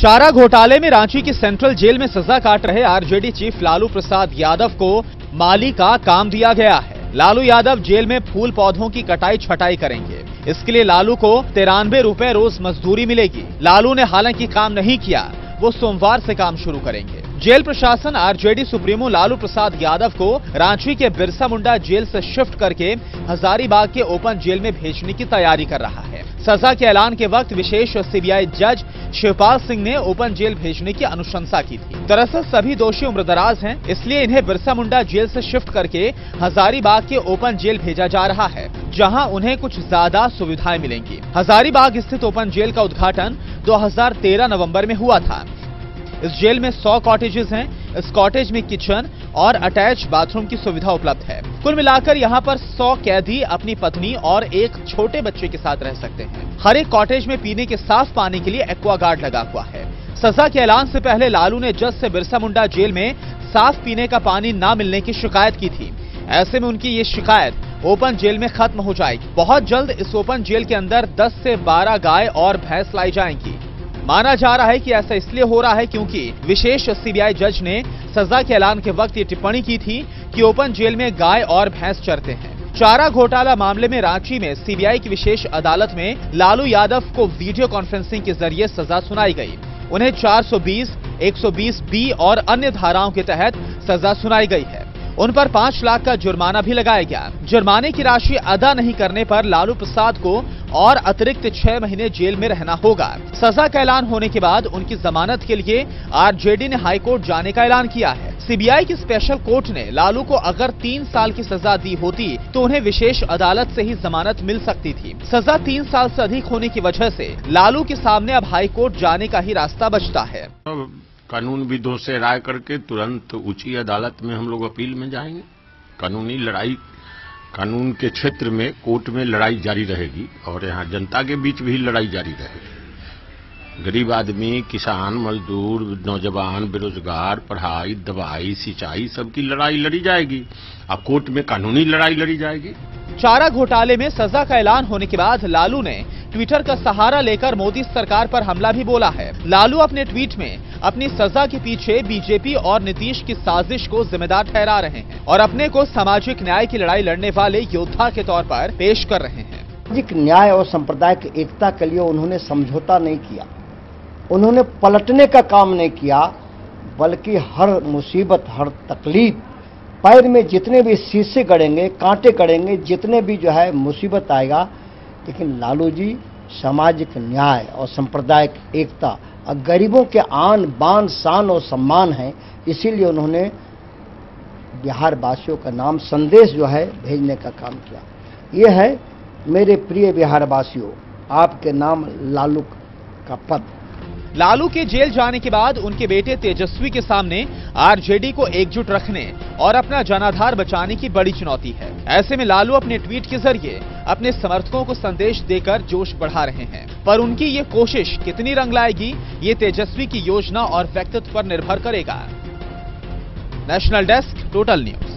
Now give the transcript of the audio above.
चारा घोटाले में रांची की सेंट्रल जेल में सजा काट रहे आरजेडी चीफ लालू प्रसाद यादव को माली का काम दिया गया है। लालू यादव जेल में फूल पौधों की कटाई छटाई करेंगे। इसके लिए लालू को तिरानवे रुपए रोज मजदूरी मिलेगी। लालू ने हालाँकि काम नहीं किया, वो सोमवार से काम शुरू करेंगे। जेल प्रशासन आरजेडी सुप्रीमो लालू प्रसाद यादव को रांची के बिरसा मुंडा जेल से शिफ्ट करके हजारीबाग के ओपन जेल में भेजने की तैयारी कर रहा है। सजा के ऐलान के वक्त विशेष सीबीआई जज शिवपाल सिंह ने ओपन जेल भेजने की अनुशंसा की थी। दरअसल सभी दोषी उम्रदराज हैं, इसलिए इन्हें बिरसा मुंडा जेल से शिफ्ट करके हजारीबाग के ओपन जेल भेजा जा रहा है, जहाँ उन्हें कुछ ज़्यादा सुविधाएँ मिलेंगी। हजारीबाग स्थित ओपन जेल का उद्घाटन 2013 नवंबर में हुआ था। इस जेल में 100 कॉटेजेस हैं इस कॉटेज में किचन और अटैच बाथरूम की सुविधा उपलब्ध है। कुल मिलाकर यहाँ पर 100 कैदी अपनी पत्नी और एक छोटे बच्चे के साथ रह सकते हैं। हर एक कॉटेज में पीने के साफ़ पानी के लिए एक्वा गार्ड लगा हुआ है। सजा के ऐलान से पहले लालू ने जज से बिरसा मुंडा जेल में साफ़ पीने का पानी न मिलने की शिकायत की थी। ऐसे में उनकी ये शिकायत ओपन जेल में खत्म हो जाएगी। बहुत जल्द इस ओपन जेल के अंदर 10 से 12 गाय और भैंस लाई जाएँगी। माना जा रहा है कि ऐसा इसलिए हो रहा है क्योंकि विशेष सीबीआई जज ने सजा के ऐलान के वक्त ये टिप्पणी की थी कि ओपन जेल में गाय और भैंस चरते हैं। चारा घोटाला मामले में रांची में सीबीआई की विशेष अदालत में लालू यादव को वीडियो कॉन्फ्रेंसिंग के ज़रिए सजा सुनाई गई। उन्हें 420, 120 बी और अन्य धाराओं के तहत सजा सुनाई गई है। उन पर पाँच लाख का जुर्माना भी लगाया गया। जुर्माने की राशि अदा नहीं करने पर लालू प्रसाद को और अतिरिक्त छह महीने जेल में रहना होगा। सजा का ऐलान होने के बाद उनकी जमानत के लिए आरजेडी ने हाईकोर्ट जाने का ऐलान किया है। सीबीआई की स्पेशल कोर्ट ने लालू को अगर तीन साल की सजा दी होती तो उन्हें विशेष अदालत से ही जमानत मिल सकती थी। सजा तीन साल से अधिक होने की वजह से लालू के सामने अब हाईकोर्ट जाने का ही रास्ता बचता है। कानून विदों से राय करके तुरंत ऊँची अदालत में हम लोग अपील में जाएँगे। कानूनी लड़ाई, कानून के क्षेत्र में, कोर्ट में लड़ाई जारी रहेगी और यहाँ जनता के बीच भी लड़ाई जारी रहेगी। गरीब आदमी, किसान, मजदूर, नौजवान, बेरोजगार, पढ़ाई, दवाई, सिंचाई, सबकी लड़ाई लड़ी जाएगी। अब कोर्ट में कानूनी लड़ाई लड़ी जाएगी। चारा घोटाले में सजा का ऐलान होने के बाद लालू ने ट्विटर का सहारा लेकर मोदी सरकार पर हमला भी बोला है। लालू अपने ट्वीट में अपनी सजा के पीछे बीजेपी और नीतीश की साजिश को जिम्मेदार ठहरा रहे हैं और अपने को सामाजिक न्याय की लड़ाई लड़ने वाले योद्धा के तौर पर पेश कर रहे हैं। सामाजिक न्याय और सांप्रदायिक एकता के लिए उन्होंने समझौता नहीं किया। उन्होंने पलटने का काम नहीं किया, बल्कि हर मुसीबत, हर तकलीफ़ पैर में जितने भी शीशे गड़ेंगे, कांटे गड़ेंगे, जितने भी जो है मुसीबत आएगा, लेकिन लालू जी, सामाजिक न्याय और सांप्रदायिक एकता, और गरीबों के आन, बान, शान और सम्मान है, इसीलिए उन्होंने बिहार वासियों का नाम संदेश जो है भेजने का काम किया। ये है मेरे प्रिय बिहार वासियों आपके नाम लालू का पद। लालू के जेल जाने के बाद उनके बेटे तेजस्वी के सामने आरजेडी को एकजुट रखने और अपना जनाधार बचाने की बड़ी चुनौती है। ऐसे में लालू अपने ट्वीट के ज़रिए अपने समर्थकों को संदेश देकर जोश बढ़ा रहे हैं। पर उनकी ये कोशिश कितनी रंग लाएगी, ये तेजस्वी की योजना और व्यक्तित्व पर निर्भर करेगा। National desk, total news.